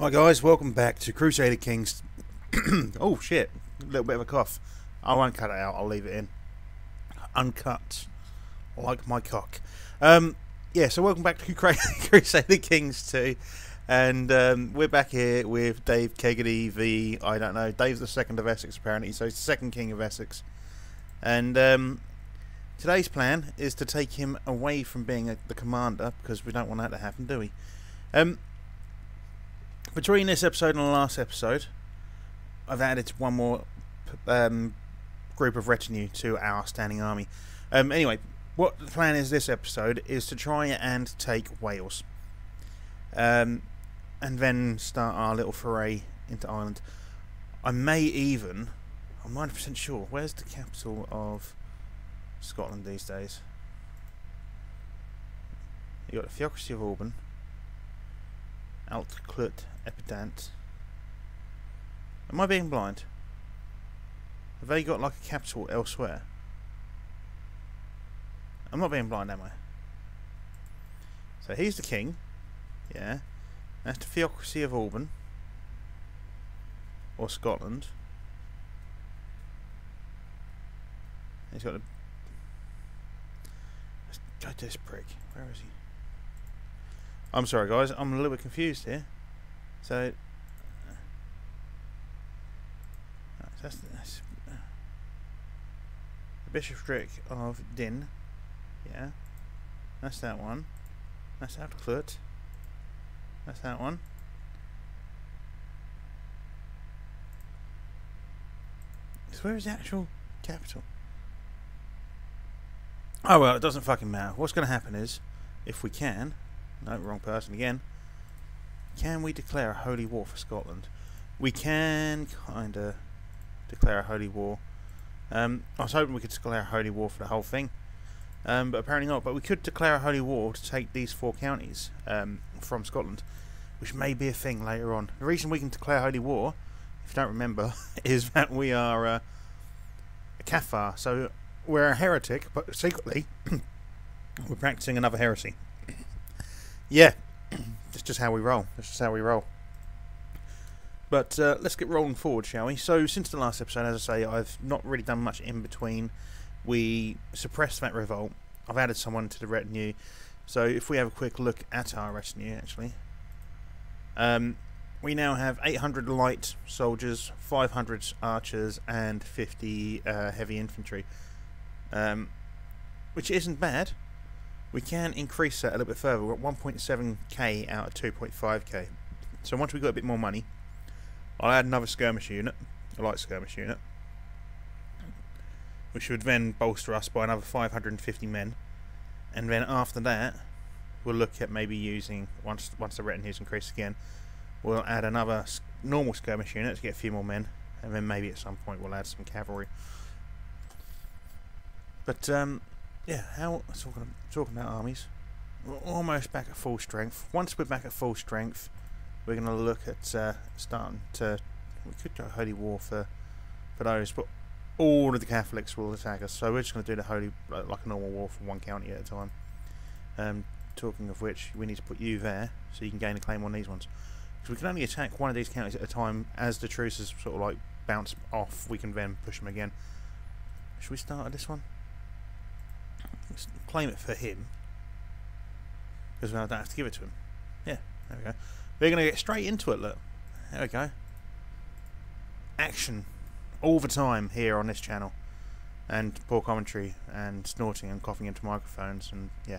Hi guys, welcome back to Crusader Kings. oh shit, a little bit of a cough. I won't cut it out. I'll leave it in, uncut, like my cock. Um, yeah, so welcome back to Crusader Kings 2, and um, we're back here with Dave Kegedy v I don't know. Dave's the second of Essex apparently, so he's the second king of Essex, and um, today's plan is to take him away from being a, the commander because we don't want that to happen, do we? Um, between this episode and the last episode, I've added one more um, group of retinue to our standing army. Um, anyway, what the plan is this episode is to try and take Wales. Um, and then start our little foray into Ireland. I may even, I'm 90% sure, where's the capital of Scotland these days? you got the Theocracy of Auburn. Altclut Epidant. Am I being blind? Have they got like a capital elsewhere? I'm not being blind, am I? So he's the king. Yeah. That's the Theocracy of Auburn. Or Scotland. He's got a... Let's go to this prick. Where is he? I'm sorry, guys. I'm a little bit confused here. So, uh, that's, that's uh, the bishopric of Din. Yeah, that's that one. That's Alt Clut. That's that one. So where is the actual capital? Oh well, it doesn't fucking matter. What's going to happen is, if we can, no, wrong person again. Can we declare a holy war for Scotland? We can kind of declare a holy war. Um, I was hoping we could declare a holy war for the whole thing, um, but apparently not. But we could declare a holy war to take these four counties um, from Scotland, which may be a thing later on. The reason we can declare holy war, if you don't remember, is that we are uh, a Cathar, so we're a heretic, but secretly we're practicing another heresy. Yeah, that's just how we roll. That's just how we roll. But uh, let's get rolling forward, shall we? So, since the last episode, as I say, I've not really done much in between. We suppressed that revolt. I've added someone to the retinue. So, if we have a quick look at our retinue, actually, um, we now have 800 light soldiers, 500 archers, and 50 uh, heavy infantry, um, which isn't bad we can increase that a little bit further. We're at 1.7k out of 2.5k. So once we've got a bit more money, I'll add another skirmish unit, a light skirmish unit, which would then bolster us by another 550 men. And then after that, we'll look at maybe using, once once the retinue's increased again, we'll add another normal skirmish unit to get a few more men. And then maybe at some point we'll add some cavalry. But um, yeah, how talking talking about armies, we're almost back at full strength. Once we're back at full strength, we're going to look at uh, starting to. We could go holy war for for those, but all of the Catholics will attack us. So we're just going to do the holy like a normal war for one county at a time. Um, talking of which, we need to put you there so you can gain a claim on these ones. Because we can only attack one of these counties at a time. As the truces sort of like bounce off, we can then push them again. Should we start at this one? Claim it for him. Because I don't have to give it to him. Yeah, there we go. We're going to get straight into it, look. There we go. Action. All the time here on this channel. And poor commentary and snorting and coughing into microphones and yeah.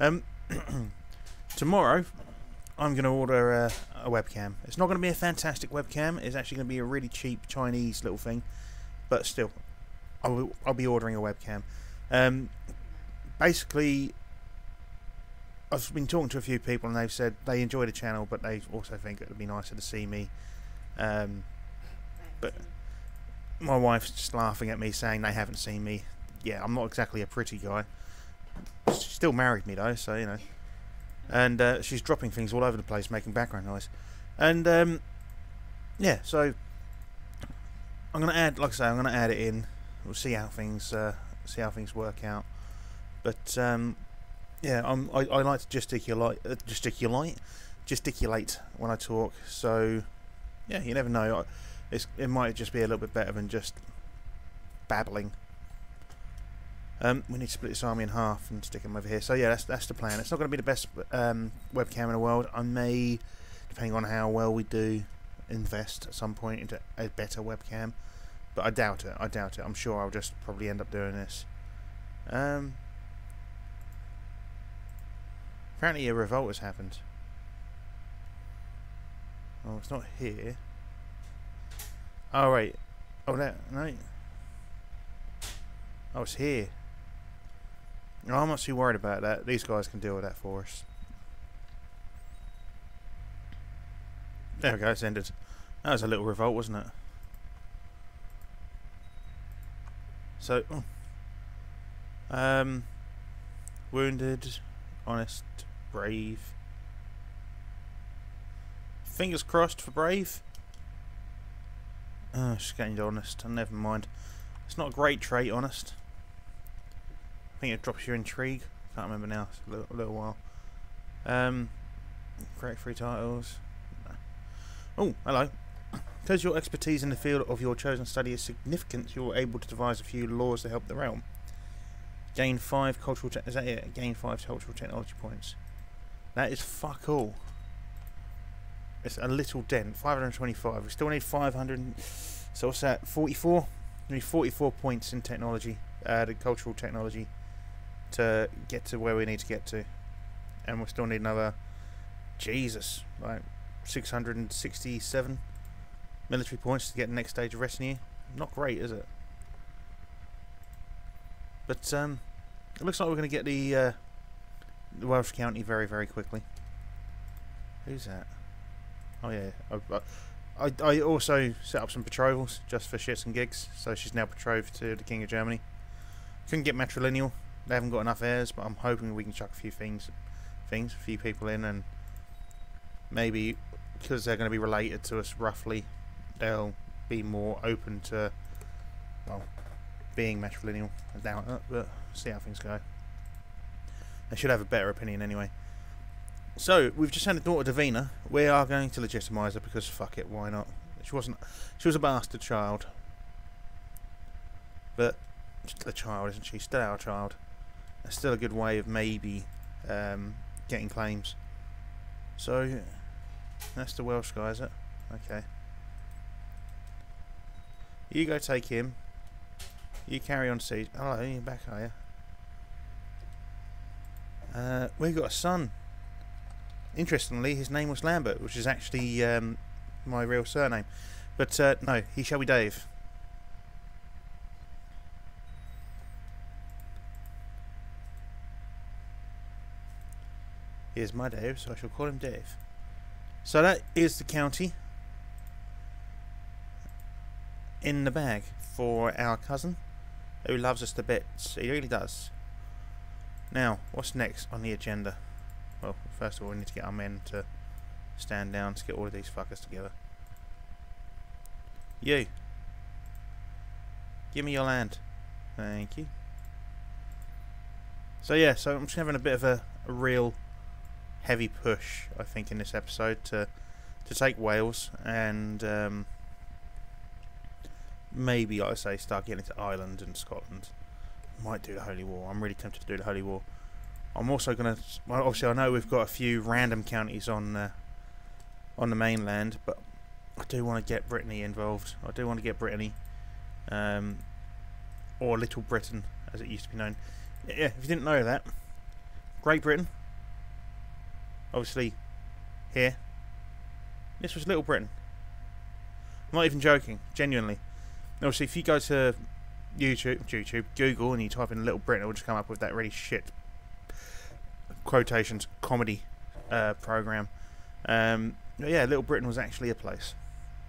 Um, tomorrow, I'm going to order a, a, webcam. It's not going to be a fantastic webcam. It's actually going to be a really cheap Chinese little thing. But still, I'll, I'll be ordering a webcam. Um, basically, I've been talking to a few people and they've said they enjoy the channel, but they also think it would be nicer to see me. Um, but my wife's just laughing at me, saying they haven't seen me. Yeah, I'm not exactly a pretty guy. She still married me though, so you know. And uh, she's dropping things all over the place, making background noise. And um, yeah, so I'm gonna add, like I say, I'm gonna add it in. We'll see how things uh, see how things work out. But um, yeah, I'm, I, I like to gesticulate, uh, gesticulate, gesticulate when I talk. So, yeah, you never know. It's, it might just be a little bit better than just babbling. Um, we need to split this army in half and stick them over here. So yeah, that's that's the plan. It's not going to be the best um, webcam in the world. I may, depending on how well we do, invest at some point into a better webcam. But I doubt it. I doubt it. I'm sure I'll just probably end up doing this. Um, apparently a revolt has happened. Oh, it's not here. Oh, wait. Oh, that, no. Oh, it's here. No, I'm not too worried about that. These guys can deal with that for us. There we go, it's ended. That was a little revolt, wasn't it? So, oh. um, wounded, honest, brave. Fingers crossed for brave. Oh, she's getting honest. Never mind. It's not a great trait, honest. I think it drops your intrigue. Can't remember now. It's a little, a little while. Um, create three titles. Oh, hello. Because your expertise in the field of your chosen study is significant, you're able to devise a few laws to help the realm. Gain five cultural. is that it? Gain five cultural technology points. That is fuck all. It's a little dent. 525. We still need 500. So what's that? 44. We need 44 points in technology, uh, the cultural technology to get to where we need to get to. And we still need another, Jesus, like 667 military points to get the next stage of retinue. Not great, is it? But um, it looks like we're going to get the, uh, Welsh County very, very quickly. Who's that? Oh yeah, I, oh, I, I also set up some betrothals just for shits and gigs. So she's now betrothed to the King of Germany. Couldn't get matrilineal they haven't got enough heirs, but I'm hoping we can chuck a few things, things, a few people in, and maybe because they're going to be related to us roughly, they'll be more open to, well, being matrilineal. I doubt it, but see how things go. They should have a better opinion anyway. So we've just had a daughter Davina. We are going to legitimise her because fuck it, why not? She wasn't. She was a bastard child, but a child, isn't she? Still our child that's still a good way of maybe um, getting claims. So that's the Welsh guy, is it? Okay. You go take him. You carry on siege. Oh, you're back, are you? Uh, we got a son. Interestingly, his name was Lambert, which is actually um, my real surname. But uh, no, he shall be Dave. He is my Dave, so I shall call him Dave. So that is the county in the bag for our cousin who loves us to bits. He really does. Now, what's next on the agenda? Well, first of all, we need to get our men to stand down to get all of these fuckers together. You. Give me your land. Thank you. So yeah, so I'm just having a bit of a, a real heavy push, I think, in this episode to to take Wales and um, maybe, like I say, start getting into Ireland and Scotland. Might do the Holy War. I'm really tempted to do the Holy War. I'm also going to. Well, obviously, I know we've got a few random counties on uh, on the mainland, but I do want to get Brittany involved. I do want to get Brittany, um, or Little Britain, as it used to be known. Yeah, if you didn't know that, Great Britain obviously here. This was Little Britain. I'm not even joking, genuinely. Obviously, if you go to YouTube, YouTube, Google, and you type in Little Britain, it will just come up with that really shit quotations comedy uh, program. Um, yeah, Little Britain was actually a place.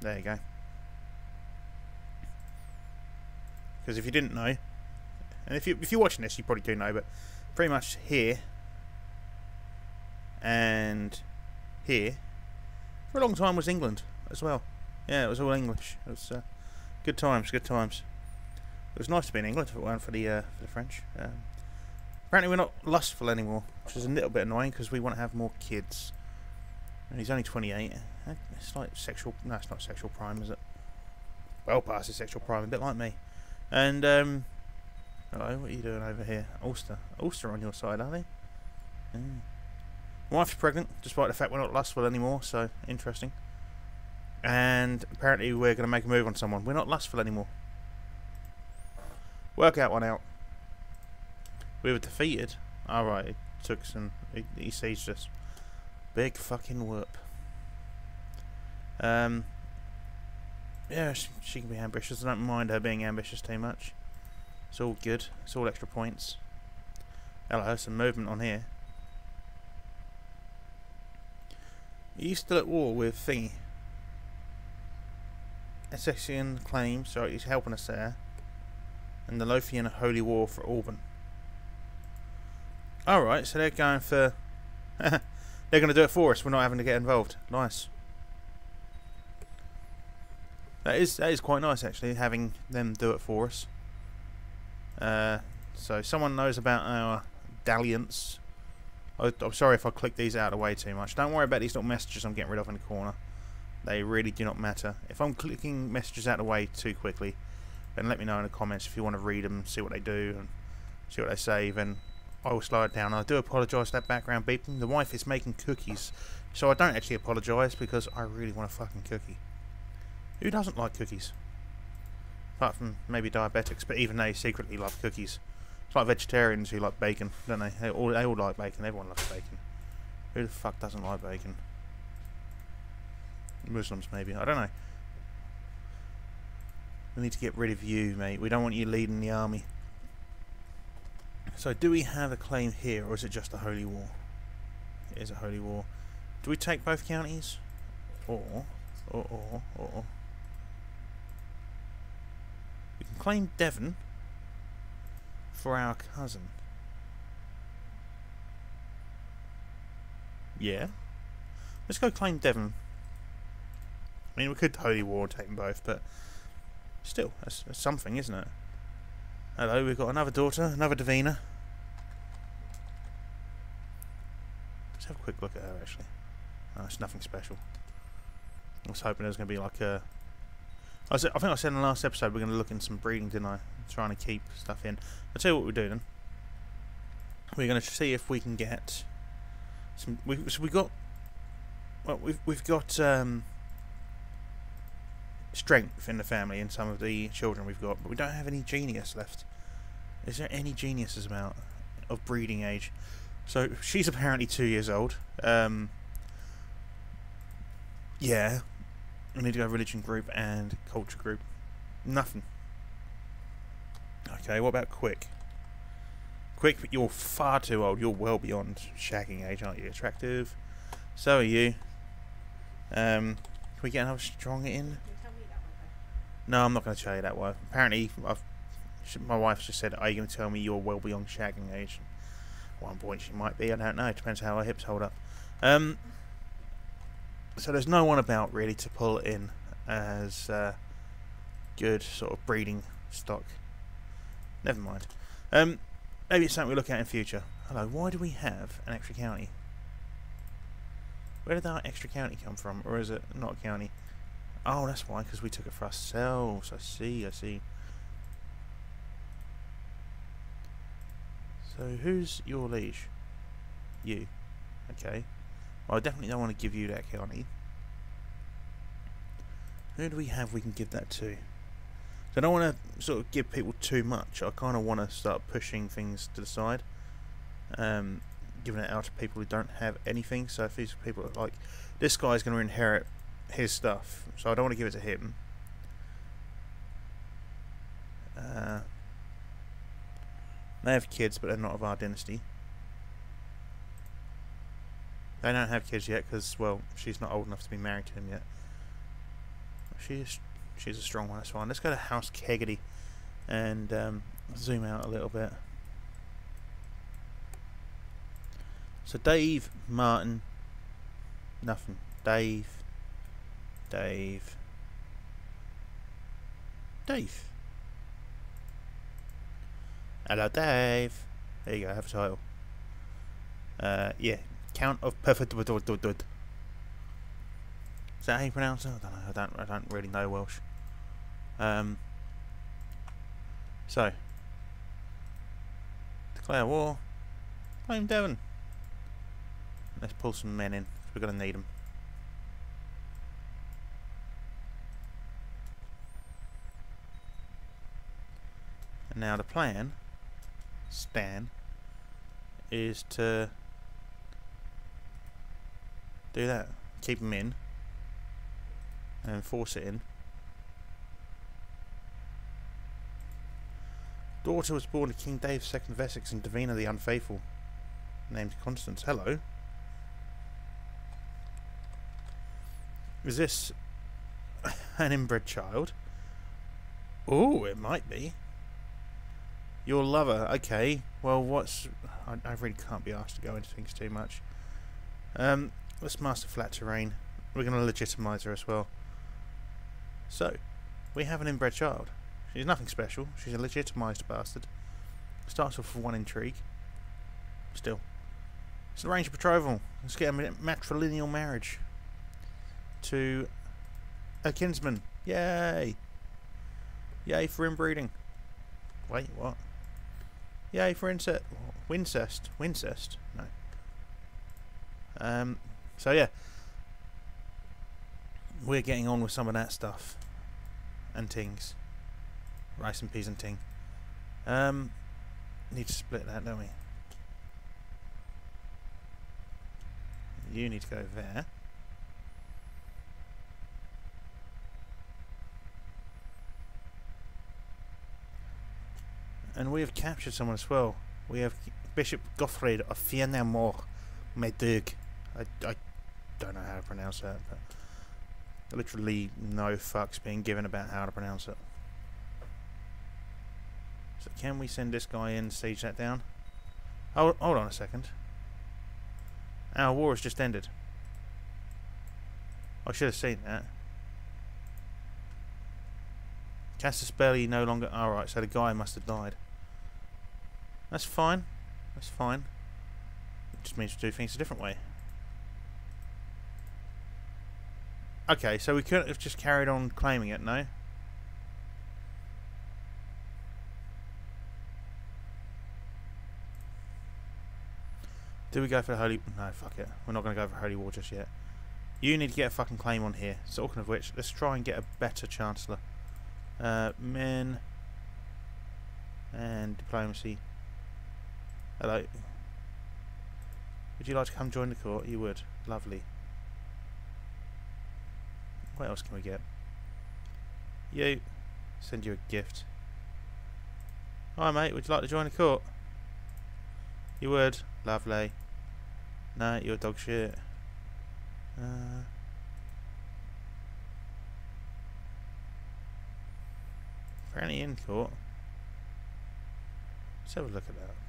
There you go. Because if you didn't know, and if you if you're watching this, you probably do know, but pretty much here and here for a long time was England as well. Yeah, it was all English. It was uh, good times, good times. It was nice to be in England if it weren't for the uh, for the French. Um, apparently, we're not lustful anymore, which is a little bit annoying because we want to have more kids. And he's only 28. Uh, It's like sexual. No, it's not sexual prime, is it? Well past his sexual prime, a bit like me. And, um. Hello, what are you doing over here? Ulster. Ulster on your side, are they? Mm. Wife's pregnant, despite the fact we're not lustful anymore, so interesting. And apparently we're going to make a move on someone. We're not lustful anymore. Work out one out. We were defeated. Alright, it took some. He, sieged us. Big fucking whoop. Um. Yeah, she, she can be ambitious. I don't mind her being ambitious too much. It's all good. It's all extra points. Hello, some movement on here. Are you still at war with Thingy? Essexian claims, so he's helping us there. And the Lothian Holy War for Alban. Alright, so they're going for... they're going to do it for us. We're not having to get involved. Nice. That is that is quite nice actually, having them do it for us. Uh, so someone knows about our dalliance. I, I'm sorry if I click these out of the way too much. Don't worry about these little messages I'm getting rid of in the corner. They really do not matter. If I'm clicking messages out of the way too quickly, then let me know in the comments if you want to read them, see what they do, and see what they save, and I will slow it down. I do apologise for that background beeping. The wife is making cookies, so I don't actually apologise because I really want a fucking cookie. Who doesn't like cookies? Apart from maybe diabetics, but even they secretly love cookies. It's like vegetarians who like bacon, don't they? They all, they all like bacon. Everyone loves bacon. Who the fuck doesn't like bacon? Muslims, maybe. I don't know. We need to get rid of you, mate. We don't want you leading the army. So, do we have a claim here, or is it just a holy war? It is a holy war. Do we take both counties? Or, or, or, or... We can claim Devon for our cousin. Yeah. Let's go claim Devon. I mean, we could Holy War take them both, but still, that's, that's something, isn't it? Hello, we've got another daughter, another Davina. Let's have a quick look at her, actually. Oh, it's nothing special. I was hoping there was going to be like a... I, was, I think I said in the last episode we're going to look in some breeding, didn't I? Trying to keep stuff in. I'll tell you what we're doing. We're going to see if we can get some... We, so we got... Well, we've, we've got... Um, strength in the family in some of the children we've got, but we don't have any genius left. Is there any geniuses about of breeding age? So she's apparently two years old. Um, yeah, we need to go religion group and culture group. Nothing. Okay, what about quick? Quick, but you're far too old. You're well beyond shagging age, aren't you? Attractive. So are you. Um, can we get another strong in? No, I'm not going to tell you that one. Apparently, I've, my wife just said, "Are you going to tell me you're well beyond shagging age?" At one point, she might be. I don't know. It depends how her hips hold up. Um, so there's no one about really to pull in as uh, good sort of breeding stock. Never mind. Um, maybe it's something we look at in future. Hello. Why do we have an extra county? Where did that extra county come from, or is it not a county? Oh, that's why, because we took it for ourselves. I see, I see. So, who's your liege? You. Okay. Well, I definitely don't want to give you that county. Who do we have we can give that to? So I don't want to sort of give people too much. I kind of want to start pushing things to the side. Um, giving it out to people who don't have anything. So if these people are like, this guy's going to inherit his stuff, so I don't want to give it to him. Uh, they have kids, but they're not of our dynasty. They don't have kids yet because, well, she's not old enough to be married to him yet. She is, she's a strong one, that's fine. Let's go to House Keggedy and um, zoom out a little bit. So Dave, Martin, nothing. Dave, Dave. Dave. Hello, Dave. There you go, have a title. Uh, yeah. Count of Perfect. Is that how you pronounce it? I don't know. I don't. I don't really know Welsh. Um. So. Declare war. Claim Devon. Let's pull some men in. We're gonna need them. Now the plan, Stan, is to do that. Keep them in and force it in. Daughter was born to King Dave II of Essex and Davina the Unfaithful, named Constance. Hello. Is this an inbred child? Oh, it might be. Your lover. Okay. Well, what's... I, I really can't be asked to go into things too much. Um, let's master flat terrain. We're going to legitimise her as well. So, we have an inbred child. She's nothing special. She's a legitimised bastard. Starts off with one intrigue. Still. It's the range of betrothal. Let's get a matrilineal marriage. To a kinsman. Yay! Yay for inbreeding. Wait, what? Yay for incest. Wincest. Wincest. No. Um, so yeah. We're getting on with some of that stuff. And things. Rice and peas and ting. Um, need to split that, don't we? You need to go there. And we have captured someone as well. We have Bishop Gottfried of Fienamore Medug. I, I don't know how to pronounce that, but literally no fucks being given about how to pronounce it. So can we send this guy in siege that down? Hold on a second. Our war has just ended. I should have seen that. Casus Belli no longer... Alright, so the guy must have died. That's fine. That's fine. It just means we do things a different way. Okay, so we couldn't have just carried on claiming it, no? Do we go for the holy... No, fuck it. We're not going to go for holy war just yet. You need to get a fucking claim on here. Talking of which, let's try and get a better chancellor. Uh, men... And diplomacy. Hello. Would you like to come join the court? You would. Lovely. What else can we get? You. Send you a gift. Hi mate, would you like to join the court? You would. Lovely. No, you're dog shit. Uh, Franny in court. Let's have a look at that.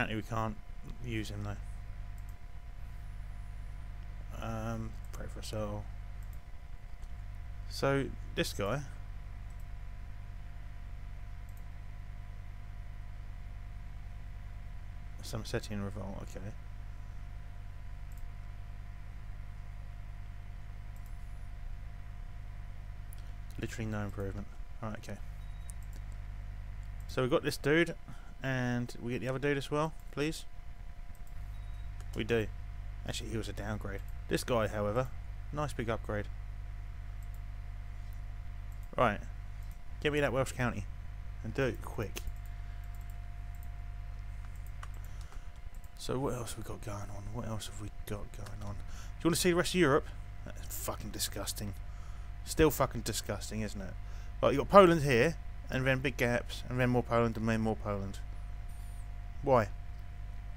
Apparently we can't use him though. Um, pray for us all. So, this guy. Somersetian Revolt, okay. Literally no improvement. Right, okay. So we've got this dude, and we get the other dude as well, please. We do. Actually, he was a downgrade. This guy, however, nice big upgrade. Right. Get me that Welsh County. And do it quick. So what else have we got going on? What else have we got going on? Do you want to see the rest of Europe? That's fucking disgusting. Still fucking disgusting, isn't it? Right, you got Poland here, and then big gaps, and then more Poland, and then more Poland. Why?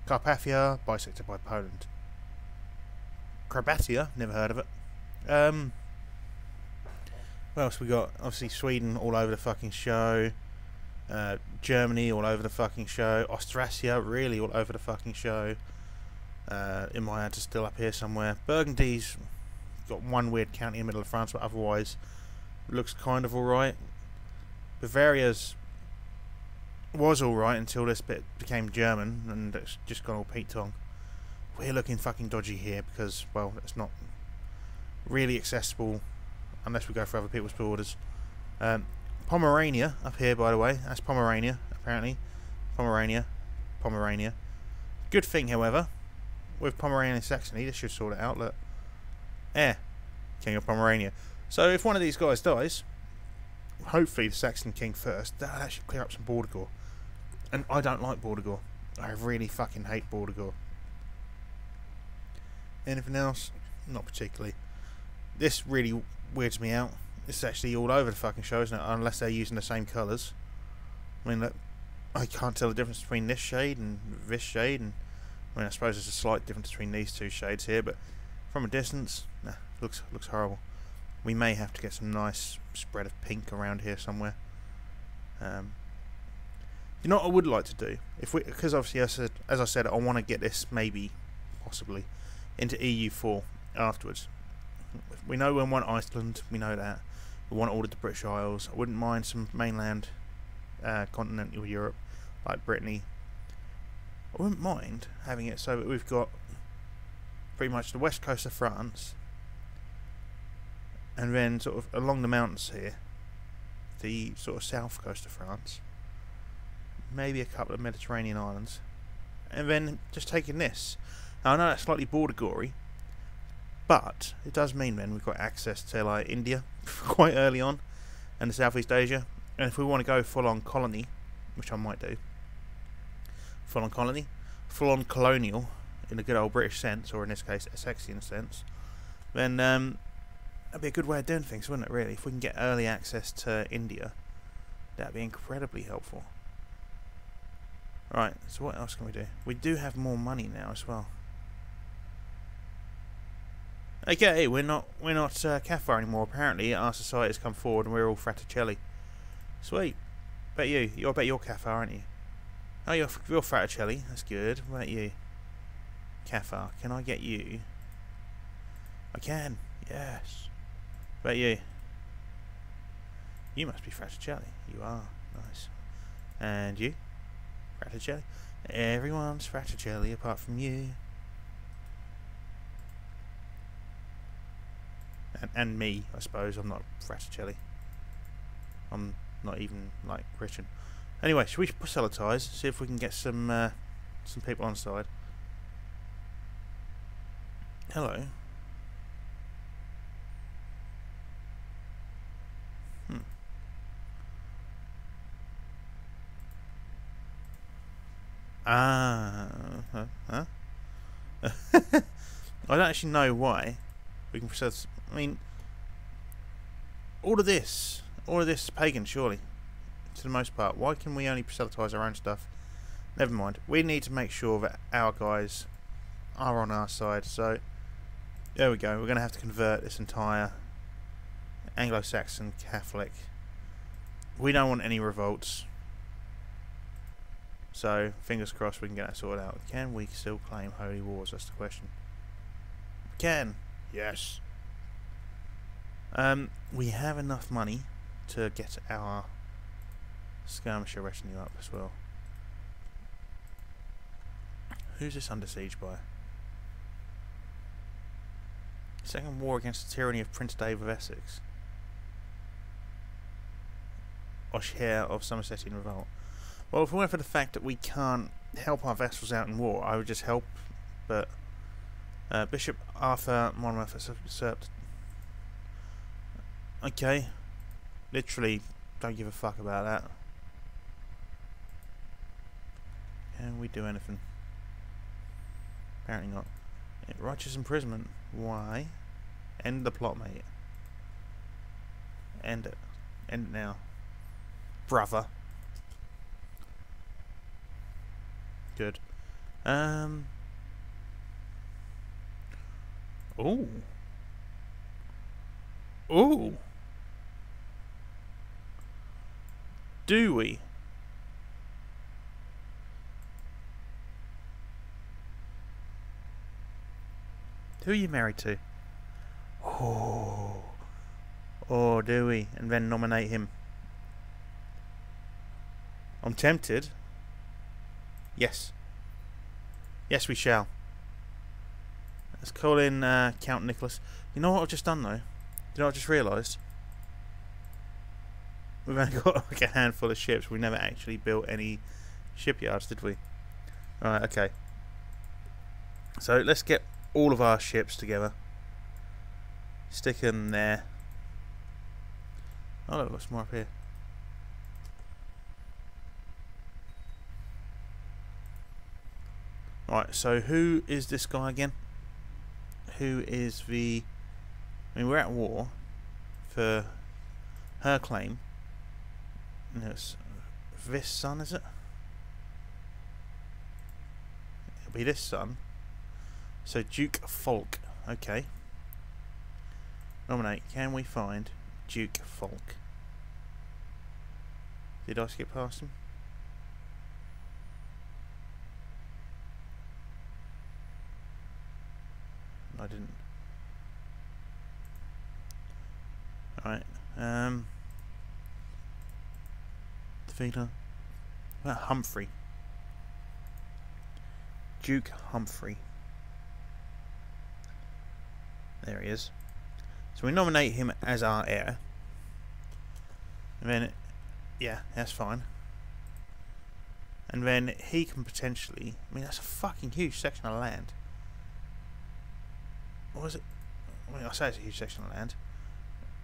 Carpathia bisected by Poland. Carpathia, never heard of it. Um, what else we got? Obviously Sweden all over the fucking show. Uh, Germany all over the fucking show. Austrasia really all over the fucking show. Uh, in my answer still up here somewhere. Burgundy's got one weird county in the middle of France, but otherwise looks kind of alright. Bavaria's was alright until this bit became German and it's just gone all Pete Tong. We're looking fucking dodgy here because, well, it's not really accessible unless we go for other people's borders. Um, Pomerania up here, by the way. That's Pomerania, apparently. Pomerania. Pomerania. Good thing, however, with Pomerania and Saxony, this should sort it out. Look. Eh. King of Pomerania. So if one of these guys dies, hopefully the Saxon king first, that should clear up some border gore. And I don't like border gore. I really fucking hate border gore. Anything else? Not particularly. This really weirds me out. It's actually all over the fucking show, isn't it? Unless they're using the same colours. I mean, look, I can't tell the difference between this shade and this shade, and I mean, I suppose there's a slight difference between these two shades here, but from a distance, nah, looks looks horrible. We may have to get some nice spread of pink around here somewhere. Um, you know what I would like to do, if we, because obviously as I said, as I said, I want to get this maybe, possibly, into EU4 afterwards. We know we want Iceland. We know that. We want all of the British Isles. I wouldn't mind some mainland, uh, continental Europe, like Brittany. I wouldn't mind having it so that we've got pretty much the west coast of France, and then sort of along the mountains here, the sort of south coast of France, maybe a couple of Mediterranean islands, and then just taking this. Now I know that's slightly border gory, but it does mean then we've got access to like India quite early on, and the Southeast Asia, and if we want to go full on colony, which I might do, full on colony, full on colonial in a good old British sense, or in this case a Essexian sense, then um, that'd be a good way of doing things, wouldn't it? Really, if we can get early access to India, that'd be incredibly helpful. Right, so what else can we do? We do have more money now as well. Okay, we're not we're not uh, anymore. Apparently, our society has come forward and we're all Fraticelli. Sweet. Bet you. you I bet you're Cathar, aren't you? Oh, you're, you're Fraticelli. That's good. What about you? Cathar. Can I get you? I can. Yes. What about you? You must be Fraticelli. You are. Nice. And you? Fraticelli? Everyone's Fraticelli apart from you. and, and me, I suppose. I'm not Fraticelli. I'm not even like Christian. Anyway, should we proselytise? See if we can get some uh, some people on side. Hello. Ah, huh? huh? I don't actually know why. We can proselytise I mean, all of this, all of this is pagan, surely, to the most part. Why can we only proselytise our own stuff? Never mind. We need to make sure that our guys are on our side. So, there we go. We're going to have to convert this entire Anglo-Saxon Catholic. We don't want any revolts. So, fingers crossed we can get that sorted out. Can we still claim holy wars? That's the question. Can. Yes. Um, we have enough money to get our skirmisher retinue up as well. Who's this under siege by? Second war against the tyranny of Prince Dave of Essex. Osher of Somerset in revolt. Well, if it weren't for the fact that we can't help our vassals out in war, I would just help, but uh, Bishop Arthur Monmouth has usurped Okay. Literally, don't give a fuck about that. Can we do anything? Apparently not. Righteous imprisonment. Why? End the plot, mate. End it. End it now. Brother. Good. Um. Oh. Oh. Do we? Who are you married to? Oh. Or do we? And then nominate him. I'm tempted. Yes. Yes, we shall. Let's call in uh, Count Nicholas. You know what I've just done, though? You know what I just realised? We've only got like a handful of ships. We never actually built any shipyards, did we? Alright, okay. So let's get all of our ships together. Stick them there. Oh, look, what's more up here? Right, so who is this guy again? Who is the... I mean, we're at war for her claim. No, it's this son, is it? It'll be this son. So Duke Falk. Okay. Nominate. Can we find Duke Falk? Did I skip past him? I didn't. Alright. Um. Theta. Well, Humphrey. Duke Humphrey. There he is. So we nominate him as our heir. And then, yeah, that's fine. And then he can potentially, I mean, that's a fucking huge section of land. What was it? I mean, I say it's a huge section of land.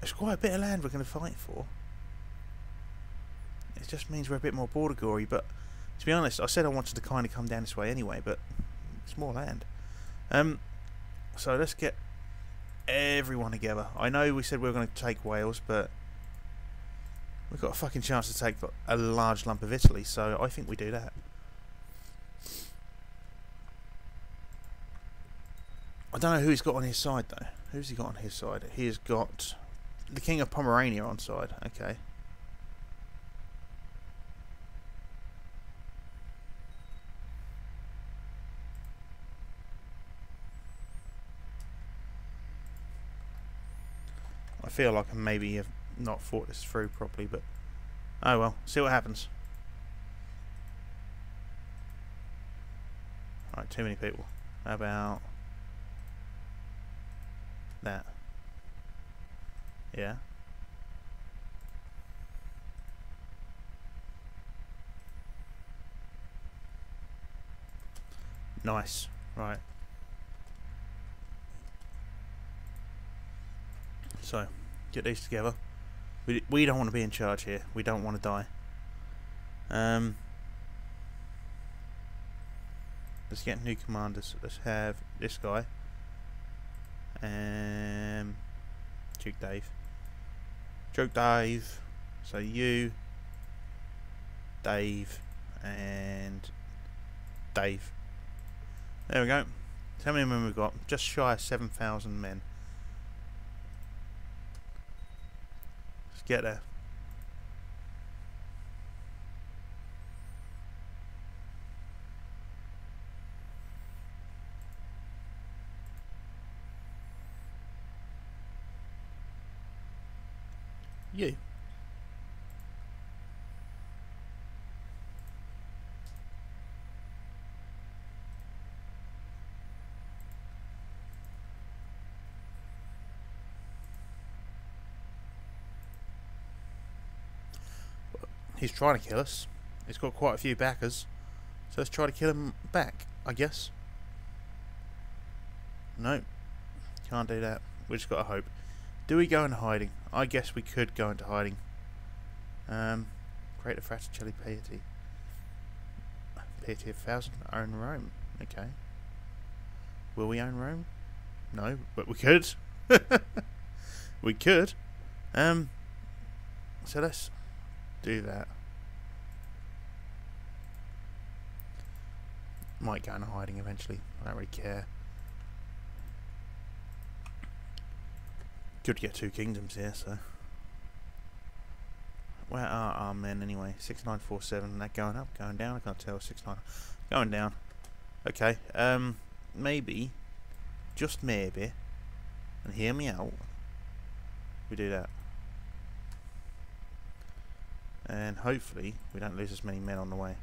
It's quite a bit of land we're going to fight for. It just means we're a bit more border gory, but to be honest, I said I wanted to kind of come down this way anyway, but it's more land. Um, so let's get everyone together. I know we said we were going to take Wales, but we've got a fucking chance to take a large lump of Italy, so I think we do that. I don't know who he's got on his side, though. Who's he got on his side? He has got the King of Pomerania on side. Okay. I feel like I maybe have not thought this through properly, but oh well, see what happens. Alright, too many people. How about that? Yeah. Nice. Right. So, get these together. We, we don't want to be in charge here. We don't want to die. Um, let's get new commanders. Let's have this guy. Um, Duke Dave. Joke Dave. So you, Dave, and Dave. There we go. How many men we've got? Just shy of 7,000 men. Let's get there. You. He's trying to kill us. He's got quite a few backers. So let's try to kill him back, I guess. No. Can't do that. We just got to hope. Do we go into hiding? I guess we could go into hiding. Um, create a Fraticelli Piety. Piety of Thousand. Own Rome. Okay. Will we own Rome? No, but we could. we could. Um, so let's do that. Might go into hiding eventually. I don't really care. Good get two kingdoms here, so. Where are our men anyway? 6947. That going up, going down? I can't tell. 69. Going down. Okay. Um, maybe, just maybe, and hear me out, we do that. And hopefully we don't lose as many men on the way.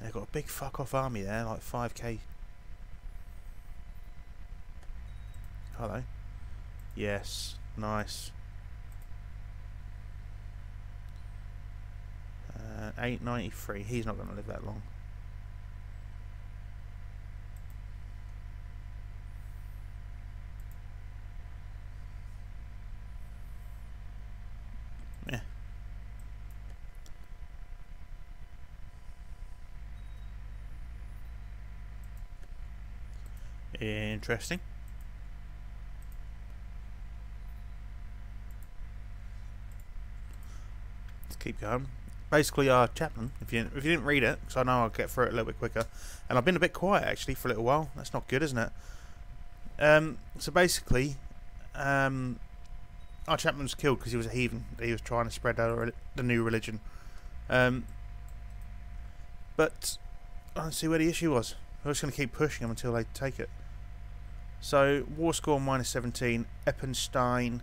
They've got a big fuck off army there, like 5k. Hello. Yes, nice. Uh, 893, he's not going to live that long. Interesting. Keep going. Basically, our uh, chaplain, if you if you didn't read it, because I know I'll get through it a little bit quicker, and I've been a bit quiet actually for a little while. That's not good, isn't it? Um, so basically, um, our chaplain was killed because he was a heathen. He was trying to spread out the new religion. Um, but I don't see where the issue was. I was going to keep pushing them until they take it. So, war score minus 17, Eppenstein,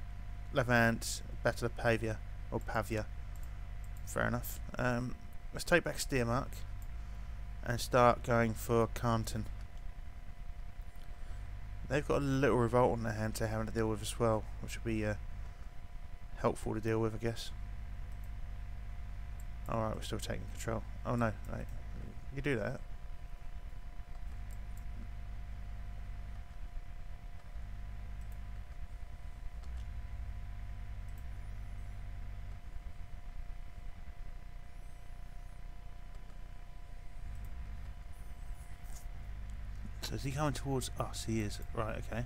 Levant, Battle of Pavia, or Pavia. Fair enough. Um, let's take back Steiermark and start going for Kärnten. They've got a little revolt on their hands they're having to deal with as well, which would be uh, helpful to deal with, I guess. Alright, we're still taking control. Oh no, right. You do that. So is he coming towards us? He is. Right, okay. I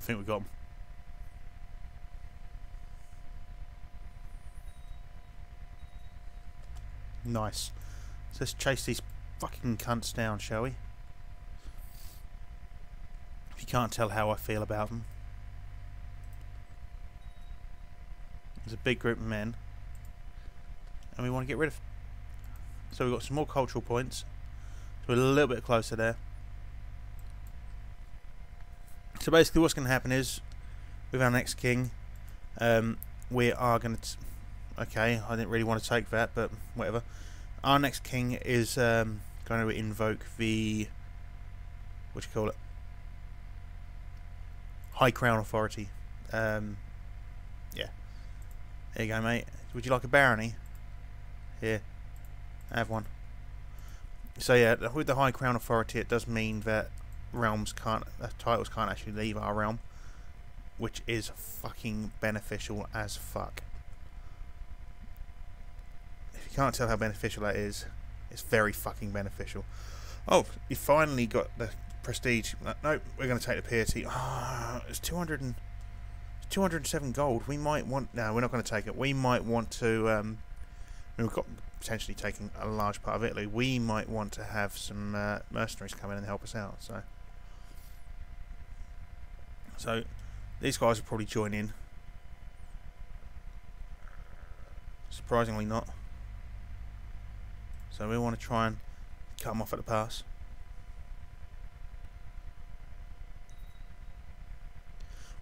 think we got him. Nice. So let's chase these fucking cunts down, shall we? Can't tell how I feel about them. There's a big group of men. And we want to get rid of... So we've got some more cultural points. So we're a little bit closer there. So basically what's going to happen is, with our next king, um, we are going to... Okay, I didn't really want to take that, but whatever. Our next king is um, going to invoke the... What do you call it? High Crown Authority. Um, yeah. There you go, mate. Would you like a barony? Here. I Have one. So yeah, with the High Crown Authority, it does mean that realms can't, uh, titles can't actually leave our realm, which is fucking beneficial as fuck. If you can't tell how beneficial that is, it's very fucking beneficial. Oh, you finally got the prestige. No, we're going to take the piety. Ah, oh, it's 200 and 207 gold. We might want. No, we're not going to take it. We might want to. Um, we've got potentially taking a large part of Italy. We might want to have some uh, mercenaries come in and help us out. So, so these guys will probably join in. Surprisingly, not. So we want to try and cut them off at the pass.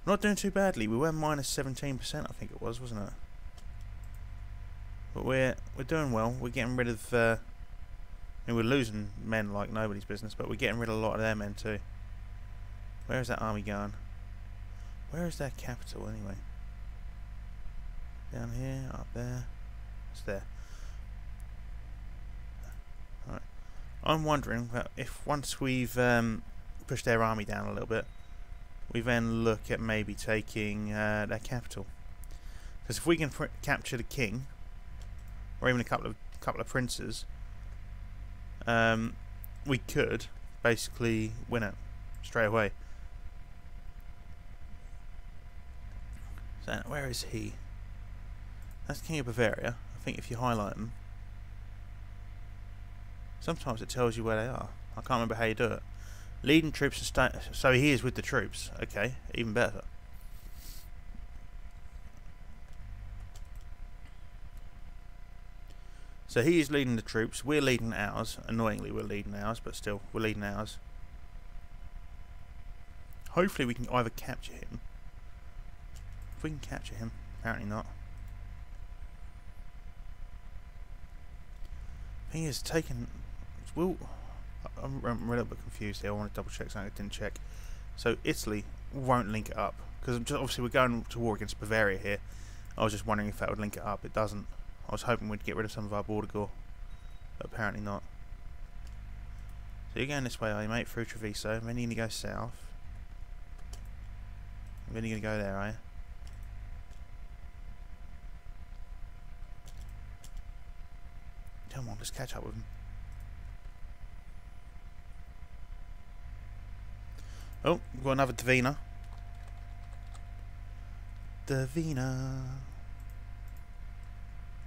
Not doing too badly. We were minus 17%, I think it was, wasn't it? But we're we're doing well. We're getting rid of. Uh, I mean, we're losing men like nobody's business, but we're getting rid of a lot of their men too. Where is that army going? Where is their capital anyway? Down here, up there. It's there. Alright. I'm wondering if once we've um, pushed their army down a little bit, we then look at maybe taking uh, their capital. Because if we can capture the king, or even a couple of couple of princes, um, we could basically win it straight away. So where is he? That's King of Bavaria. I think if you highlight them, sometimes it tells you where they are. I can't remember how you do it. Leading troops sta- so he is with the troops. Okay, even better. So he is leading the troops. We're leading ours. Annoyingly, we're leading ours, but still, we're leading ours. Hopefully, we can either capture him. If we can capture him, apparently not. Thing is, taking. Will. I'm, I'm a little bit confused here. I want to double check something I didn't check. So Italy won't link it up because obviously we're going to war against Bavaria here. I was just wondering if that would link it up. It doesn't. I was hoping we'd get rid of some of our border gore, but apparently not. So you're going this way, are you, mate? Through Treviso. Then you're going to go south. Then you're going to go there, are you? Come on, let's catch up with him. Oh, we've got another Davina. Davina.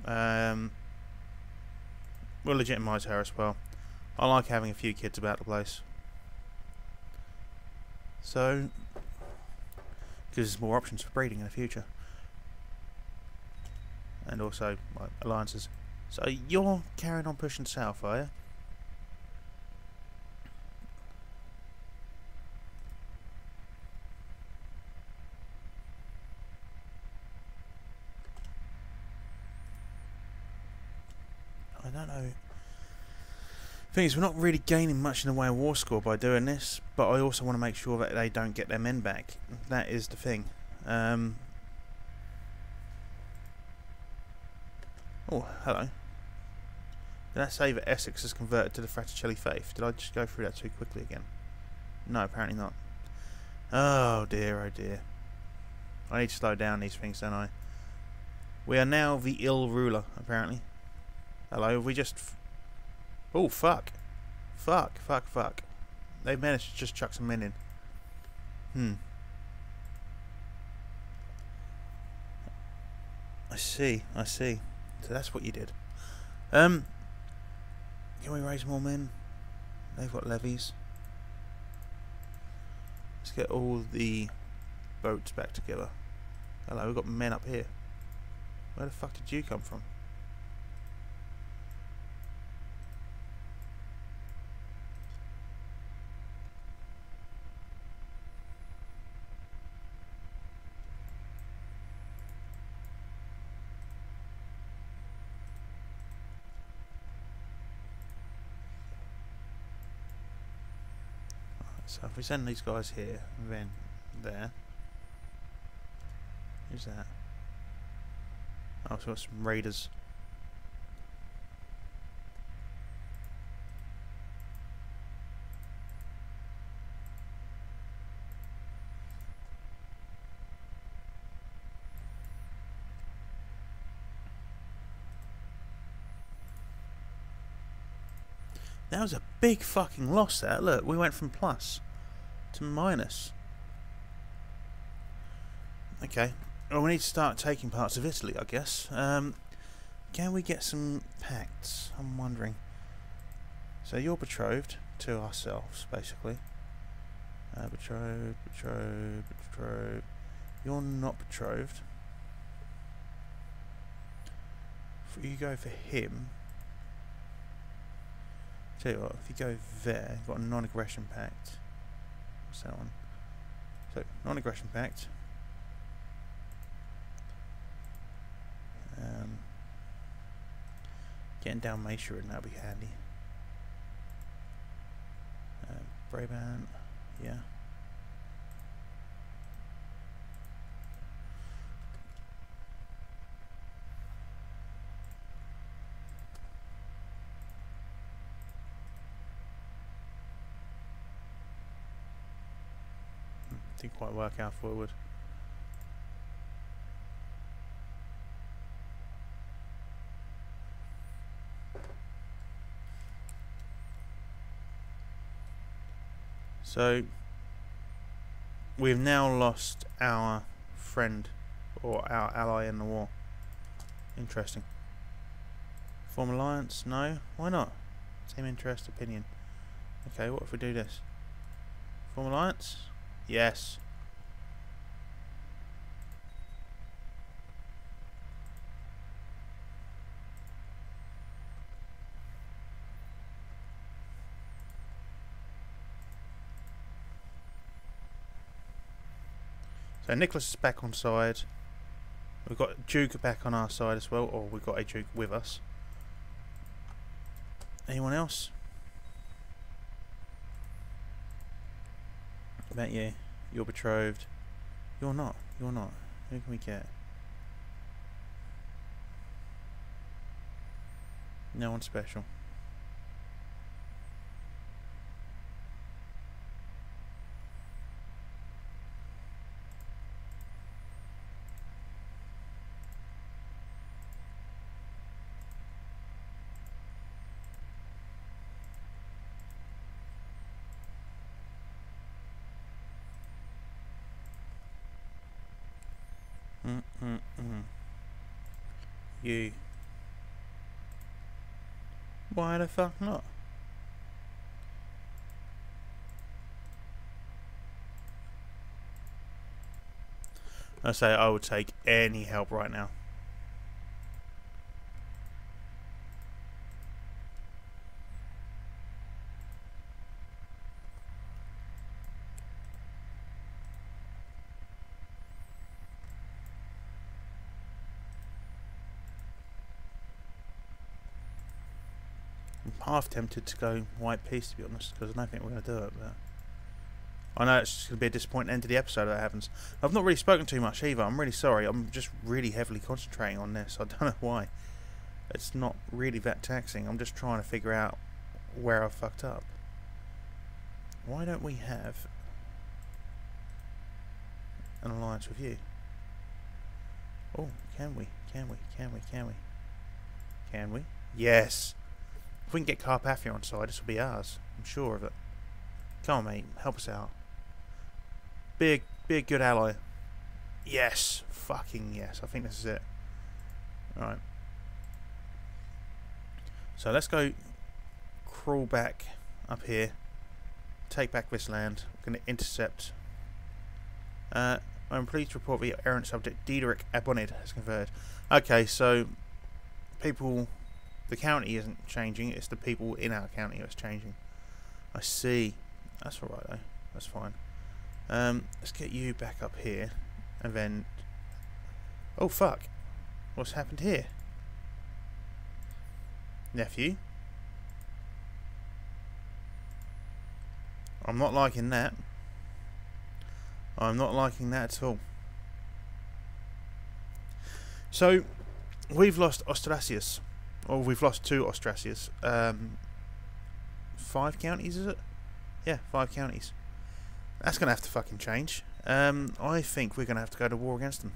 Um, we'll legitimise her as well. I like having a few kids about the place. So, gives us more options for breeding in the future. And also, like, alliances. So, you're carrying on pushing south, are you? I don't know. Thing is, we're not really gaining much in the way of war score by doing this, but I also want to make sure that they don't get their men back. That is the thing. Um, oh, hello. Did I say that Essex has converted to the Fraticelli faith? Did I just go through that too quickly again? No, apparently not. Oh dear, oh dear. I need to slow down these things, don't I? We are now the ill ruler, apparently. Hello, we just... Oh, fuck. Fuck, fuck, fuck. They've managed to just chuck some men in. Hmm. I see, I see. So that's what you did. Um, can we raise more men? They've got levies. Let's get all the boats back together. Hello, we've got men up here. Where the fuck did you come from? So if we send these guys here, then there. Who's that? Oh, so got some raiders. That was a big fucking loss there. Look, we went from plus to minus. Okay. Well, we need to start taking parts of Italy, I guess. Um, can we get some pacts? I'm wondering. So you're betrothed to ourselves, basically. Uh, betrothed, betrothed, betrothed. You're not betrothed. If you go for him, Tell you what, if you go there, you've got a non-aggression pact. What's that one? So, non-aggression pact. Um, getting Dalmatia and that'll be handy. Uh, Brabant, yeah. Didn't work out forward. So we've now lost our friend or our ally in the war. Interesting. Form alliance? No. Why not? Same interest, opinion. Okay, what if we do this? Form alliance? Yes. So Nicholas is back on side. We've got Duke back on our side as well, or we've got a Duke with us. Anyone else? About you. You're betrothed. You're not. You're not. Who can we get? No one special. Mm mm mm. You. Why the fuck not? I say I would take any help right now. I'm half tempted to go white peace to be honest, because I don't think we're going to do it. But I know it's going to be a disappointing end to the episode if that happens. I've not really spoken too much either. I'm really sorry. I'm just really heavily concentrating on this. I don't know why. It's not really that taxing. I'm just trying to figure out where I fucked up. Why don't we have an alliance with you? Oh, can we? Can we? Can we? Can we? Can we? Yes. If we can get Carpathia on side, this will be ours. I'm sure of it. Come on, mate. Help us out. Be a, be a good ally. Yes. Fucking yes. I think this is it. Alright. So let's go crawl back up here. Take back this land. We're going to intercept. Uh, I'm pleased to report the errant subject Diederik Abonid has converted. Okay, so people the county isn't changing, it's the people in our county that's changing. I see. That's alright though. That's fine. Um, let's get you back up here. And then... Oh fuck. What's happened here? Nephew? I'm not liking that. I'm not liking that at all. So, we've lost Austrasius. Well, we've lost two Austrasias. Um, five counties, is it? Yeah, five counties. That's going to have to fucking change. Um, I think we're going to have to go to war against them.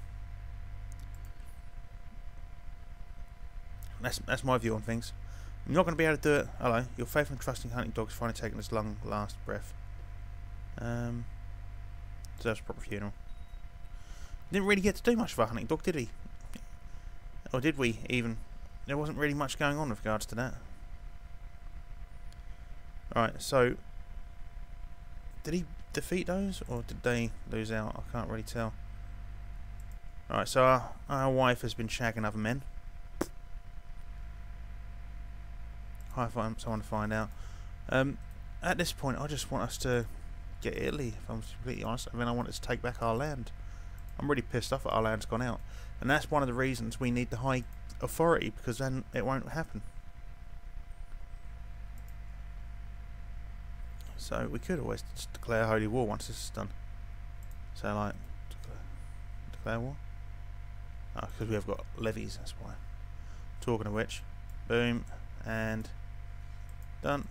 That's that's my view on things. I'm not going to be able to do it. Hello, your faithful and trusting hunting dog is finally taking its long last breath. Um, deserves a proper funeral. Didn't really get to do much of a hunting dog, did he? Or did we even? There wasn't really much going on with regards to that. Alright, so did he defeat those or did they lose out? I can't really tell. Alright, so our, our wife has been shagging other men. I find someone to find out. Um, at this point, I just want us to get Italy, if I'm completely honest. I mean, I want us to take back our land. I'm really pissed off that our land's gone out. And that's one of the reasons we need the high authority because then it won't happen. So we could always declare holy war once this is done. So like, declare, declare war? Because we have got levies, that's why. Talking of which, boom, and done.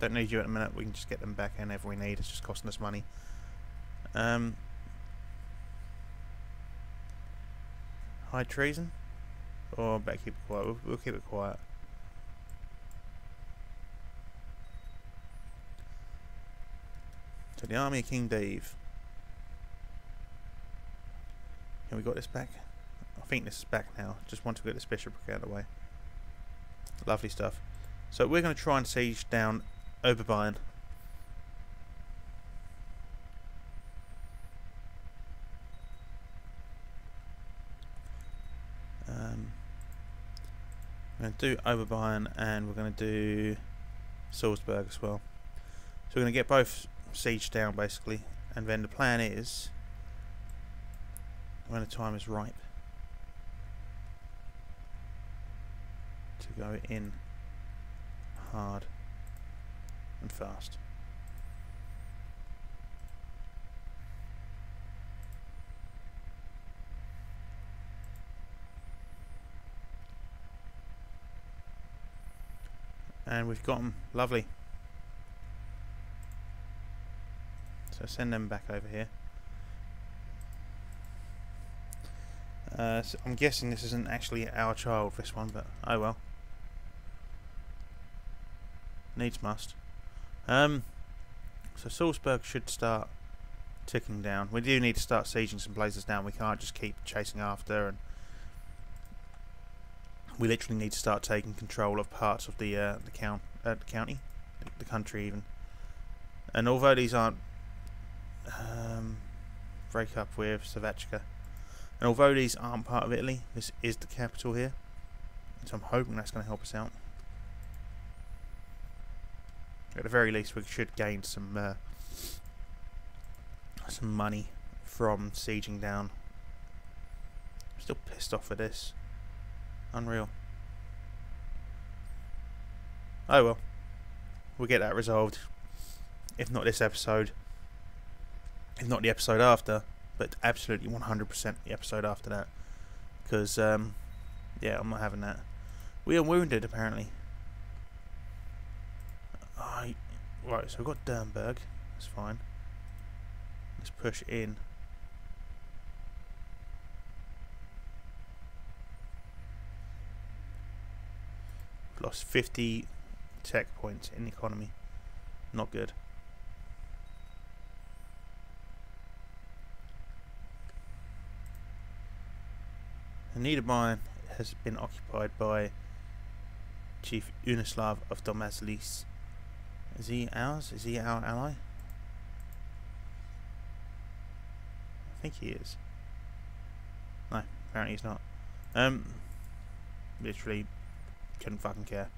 Don't need you at the minute, we can just get them back whenever we need, it's just costing us money. Um, high treason? Oh, or better keep it quiet. We'll, we'll keep it quiet. To the army of King Dave. Have we got this back? I think this is back now. Just want to get this bishop out of the way. Lovely stuff. So we're going to try and siege down Oberbayern. We're going to do Oberbayern and we're going to do Salzburg as well. So we're going to get both siege down basically, and then the plan is when the time is ripe to go in hard and fast. And we've got them. Lovely. So send them back over here. Uh, so I'm guessing this isn't actually our child, this one, but oh well. Needs must. Um, so Salzburg should start ticking down. We do need to start sieging some places down. We can't just keep chasing after, and we literally need to start taking control of parts of the uh, the count, uh, the county, the country even. And although these aren't um, break up with Savachka. And although these aren't part of Italy, this is the capital here. So I'm hoping that's going to help us out. At the very least, we should gain some uh, some money from sieging down. I'm still pissed off with this. Unreal. Oh well. We'll get that resolved. If not this episode, if not the episode after, but absolutely 100% the episode after that. Because, um, yeah, I'm not having that. We are wounded, apparently. I, right, so we've got Dernburg. That's fine. Let's push in. Lost 50 tech points in the economy. Not good. Niederbayern has been occupied by Chief Unislav of Domažlice. Is he ours? Is he our ally? I think he is. No, apparently he's not. Um, literally couldn't fucking care.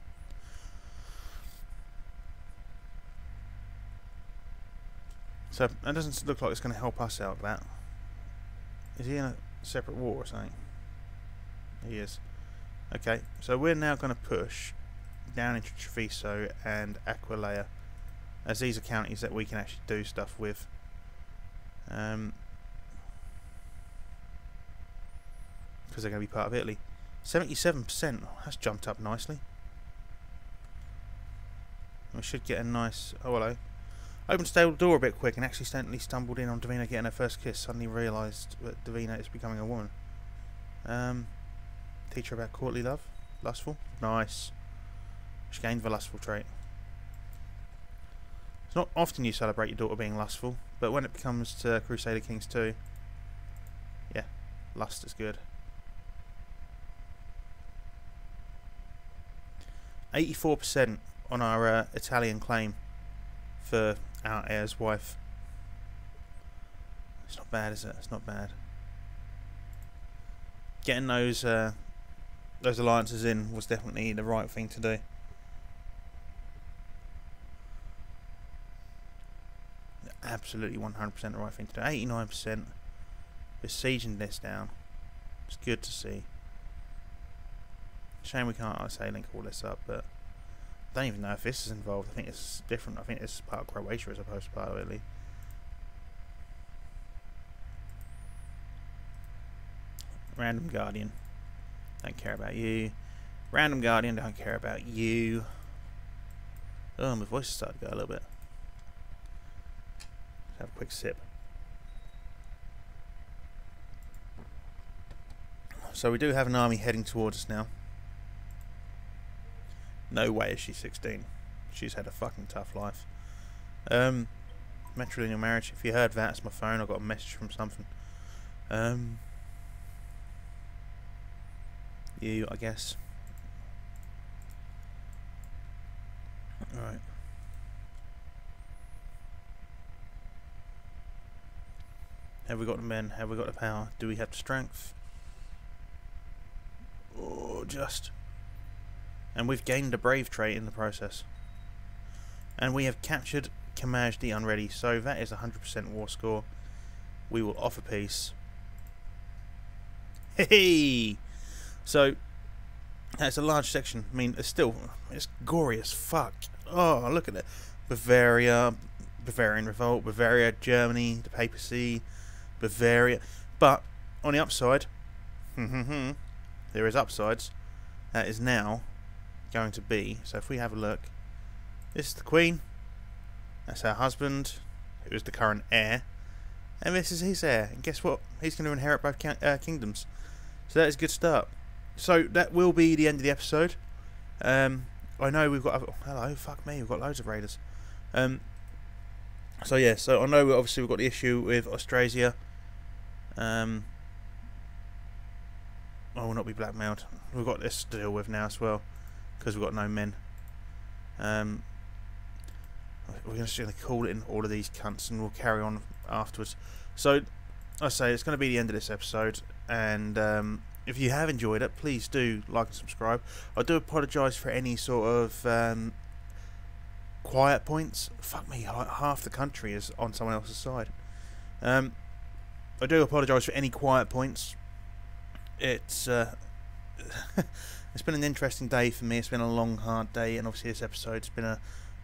So that doesn't look like it's going to help us out. That is he in a separate war or something? He is. Okay, so we're now going to push down into Treviso and Aquileia, as these are counties that we can actually do stuff with. Um, because they're going to be part of Italy. 77%, that's jumped up nicely. We should get a nice... Oh, hello. Opened stable door a bit quick and accidentally stumbled in on Davina getting her first kiss. Suddenly realised that Davina is becoming a woman. Um, Teach her about courtly love. Lustful. Nice. She gained the lustful trait. It's not often you celebrate your daughter being lustful, but when it comes to Crusader Kings 2, yeah, lust is good. 84% on our uh, Italian claim for our heir's wife. It's not bad, is it? It's not bad. Getting those uh, those alliances in was definitely the right thing to do. Absolutely 100% the right thing to do. 89% besieging this down. It's good to see. Shame we can't, say, link all this up, but I don't even know if this is involved. I think it's different. I think is part of Croatia as opposed to part of Italy. Random Guardian. Don't care about you. Random Guardian, don't care about you. Oh, my voice is starting to go a little bit. Let's have a quick sip. So we do have an army heading towards us now. No way is she 16. She's had a fucking tough life. Um, matrilineal marriage. If you heard that, it's my phone. I got a message from something. Um, you, I guess. Alright. Have we got the men? Have we got the power? Do we have the strength? Or just. And we've gained a brave trait in the process. And we have captured Kamaj the Unready, so that is 100% war score. We will offer peace. Hey! So, that's a large section. I mean, it's still, it's gory as fuck. Oh, look at it. Bavaria, Bavarian Revolt, Bavaria, Germany, the papacy, Bavaria. But, on the upside, there is upsides. That is now going to be, so if we have a look, this is the Queen, that's her husband, who is the current heir, and this is his heir. And guess what? He's going to inherit both uh, kingdoms. So that is a good start. So that will be the end of the episode. Um, I know we've got. Oh, hello, fuck me, we've got loads of raiders. Um, so yeah, so I know obviously we've got the issue with Austrasia. Um, I will not be blackmailed. We've got this to deal with now as well, because we've got no men. Um, we're just going to call in all of these cunts, and we'll carry on afterwards. So, I say it's going to be the end of this episode, and um, if you have enjoyed it, please do like and subscribe. I do apologise for any sort of um, quiet points. Fuck me, half the country is on someone else's side. Um, I do apologise for any quiet points. It's uh, it's been an interesting day for me. It's been a long, hard day, and obviously this episode's been a,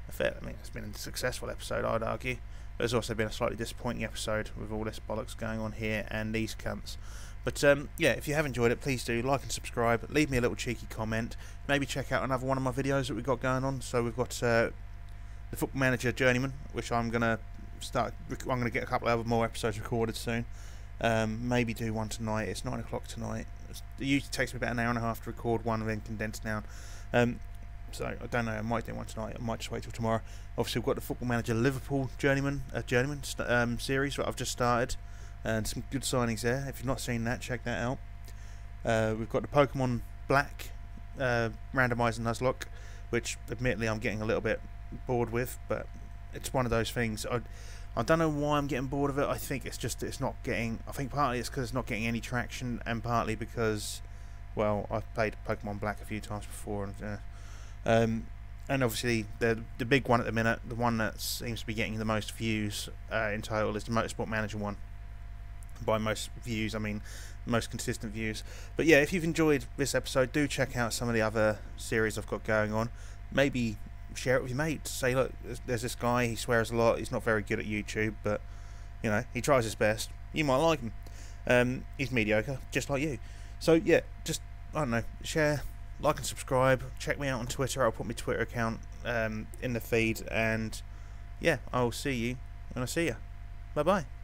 a fair. I mean, it's been a successful episode, I'd argue. But it's also been a slightly disappointing episode with all this bollocks going on here and these cunts. But um, yeah, if you have enjoyed it, please do like and subscribe. Leave me a little cheeky comment. Maybe check out another one of my videos that we've got going on. So we've got uh, the Football Manager Journeyman, which I'm gonna start. I'm gonna get a couple of more episodes recorded soon. Um, maybe do one tonight. It's nine o'clock tonight. It usually takes me about an hour and a half to record one and then condense down. Um, so I don't know. I might do one tonight. I might just wait till tomorrow. Obviously, we've got the Football Manager Liverpool Journeyman uh, Journeyman um, series that I've just started and some good signings there. If you've not seen that, check that out. Uh, we've got the Pokemon Black uh, randomizer Nuzlocke, which admittedly I'm getting a little bit bored with, but it's one of those things. I, I don't know why I'm getting bored of it. I think it's just it's not getting. I think partly it's because it's not getting any traction, and partly because, well, I've played Pokemon Black a few times before, and uh, um, and obviously the the big one at the minute, the one that seems to be getting the most views uh, in total is the Motorsport Manager one by most views. I mean, most consistent views. But yeah, if you've enjoyed this episode, do check out some of the other series I've got going on. Maybe share it with your mates. Say, look, there's this guy. He swears a lot. He's not very good at YouTube, but you know, he tries his best. You might like him. Um, he's mediocre, just like you. So yeah, just I don't know, share, like and subscribe. Check me out on Twitter. I'll put my Twitter account um, in the feed, and yeah, I'll see you when I see you. Bye bye.